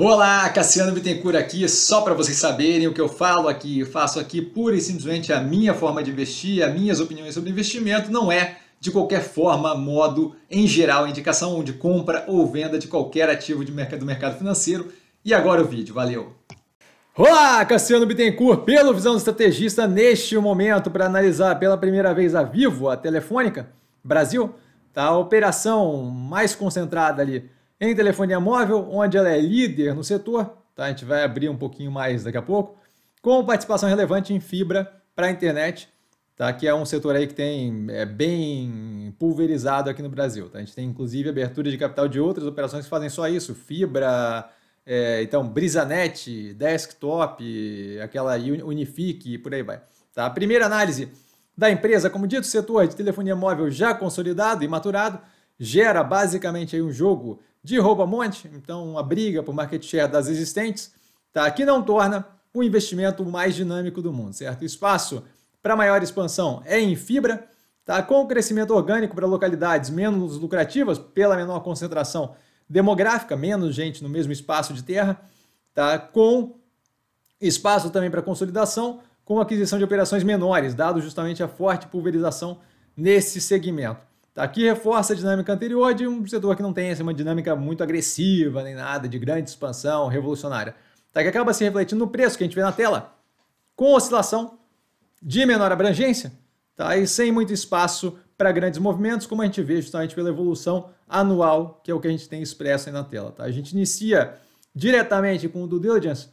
Olá, Cassiano Bittencourt aqui, só para vocês saberem o que eu falo aqui, faço aqui pura e simplesmente a minha forma de investir, as minhas opiniões sobre investimento, não é de qualquer forma, modo, em geral, indicação de compra ou venda de qualquer ativo de mercado, do mercado financeiro. E agora o vídeo, valeu! Olá, Cassiano Bittencourt, pelo Visão do Estrategista, neste momento para analisar pela primeira vez a Vivo, a Telefônica Brasil, tá? a operação mais concentrada ali em telefonia móvel, onde ela é líder no setor, tá? a gente vai abrir um pouquinho mais daqui a pouco, com participação relevante em fibra para a internet, tá? que é um setor aí que tem é bem pulverizado aqui no Brasil. Tá? A gente tem inclusive abertura de capital de outras operações que fazem só isso, fibra, é, então BrisaNet, Desktop, aquela Unifique e por aí vai. Tá? A primeira análise da empresa, como dito, setor de telefonia móvel já consolidado e maturado, gera basicamente um jogo de rouba-monte, então uma briga por market share das existentes, tá? que não torna o investimento mais dinâmico do mundo, certo? O espaço para maior expansão é em fibra, tá? com crescimento orgânico para localidades menos lucrativas, pela menor concentração demográfica, menos gente no mesmo espaço de terra, tá? com espaço também para consolidação, com aquisição de operações menores, dado justamente a forte pulverização nesse segmento. Tá? Aqui reforça a dinâmica anterior de um setor que não tem assim, uma dinâmica muito agressiva, nem nada de grande expansão revolucionária. Tá? Que acaba se refletindo no preço que a gente vê na tela, com oscilação de menor abrangência tá? e sem muito espaço para grandes movimentos, como a gente vê justamente pela evolução anual, que é o que a gente tem expresso aí na tela. Tá? A gente inicia diretamente com o due diligence,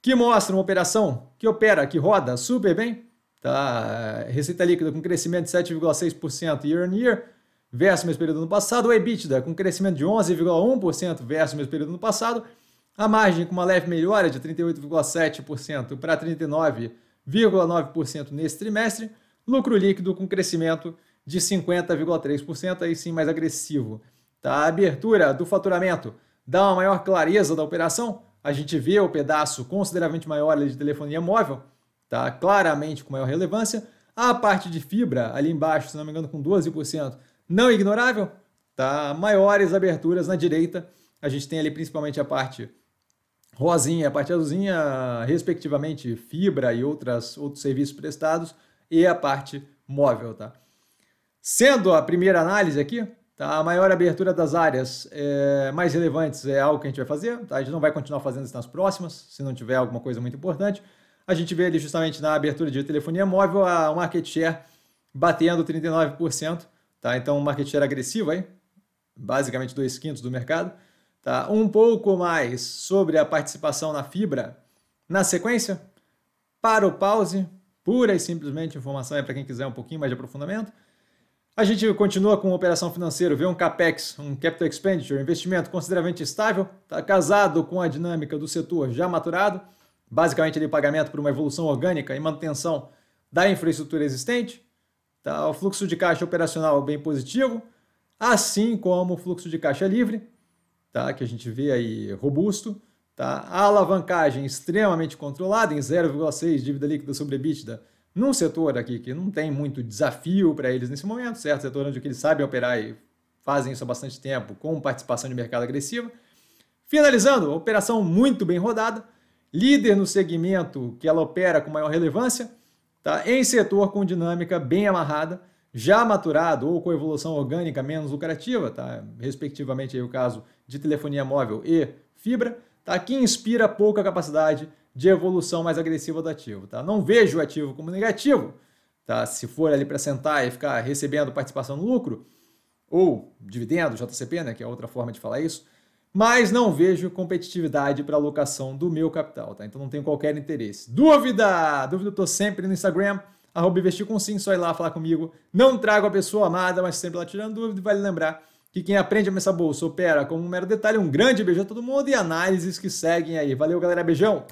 que mostra uma operação que opera, que roda super bem, Tá? Receita líquida com crescimento de 7,6% year on year versus o mesmo período no passado. O EBITDA com crescimento de 11,1% versus o mesmo período no passado. A margem com uma leve melhora de 38,7% para 39,9% nesse trimestre. Lucro líquido com crescimento de 50,3%, aí sim mais agressivo. Tá? A abertura do faturamento dá uma maior clareza da operação. A gente vê o pedaço consideravelmente maior de telefonia móvel, tá? claramente com maior relevância. A parte de fibra, ali embaixo, se não me engano, com 12%, não ignorável. Tá? Maiores aberturas na direita. A gente tem ali principalmente a parte rosinha a parte azulzinha, respectivamente, fibra e outras, outros serviços prestados, e a parte móvel. Tá? Sendo a primeira análise aqui, tá? a maior abertura das áreas é, mais relevantes é algo que a gente vai fazer. Tá? A gente não vai continuar fazendo isso nas próximas, se não tiver alguma coisa muito importante a gente vê ali justamente na abertura de telefonia móvel a market share batendo 39%, tá? Então, um market share agressivo aí, basicamente dois quintos do mercado, tá? Um pouco mais sobre a participação na fibra na sequência, para o pause, pura e simplesmente informação é para quem quiser um pouquinho mais de aprofundamento. A gente continua com operação financeira, vê um CAPEX, um Capital Expenditure, investimento consideravelmente estável, tá casado com a dinâmica do setor já maturado, basicamente ali pagamento por uma evolução orgânica e manutenção da infraestrutura existente. Tá? O fluxo de caixa operacional bem positivo, assim como o fluxo de caixa livre, tá? que a gente vê aí robusto. Tá? A alavancagem extremamente controlada em 0,6 dívida líquida sobre EBITDA num setor aqui que não tem muito desafio para eles nesse momento, certo? Setor onde eles sabem operar e fazem isso há bastante tempo com participação de mercado agressiva. Finalizando, operação muito bem rodada, líder no segmento que ela opera com maior relevância, tá? em setor com dinâmica bem amarrada, já maturado ou com evolução orgânica menos lucrativa, tá? respectivamente aí o caso de telefonia móvel e fibra, tá? que inspira pouca capacidade de evolução mais agressiva do ativo. Tá? Não vejo o ativo como negativo, tá? se for ali para sentar e ficar recebendo participação no lucro, ou dividendo, JCP, né, que é outra forma de falar isso, mas não vejo competitividade para alocação do meu capital, tá? Então não tenho qualquer interesse. Dúvida? Dúvida eu tô sempre no Instagram, arroba investir com sim, só ir lá falar comigo. Não trago a pessoa amada, mas sempre lá tirando dúvida. Vale lembrar que quem aprende a essa bolsa opera como um mero detalhe. Um grande beijo a todo mundo e análises que seguem aí. Valeu, galera. Beijão!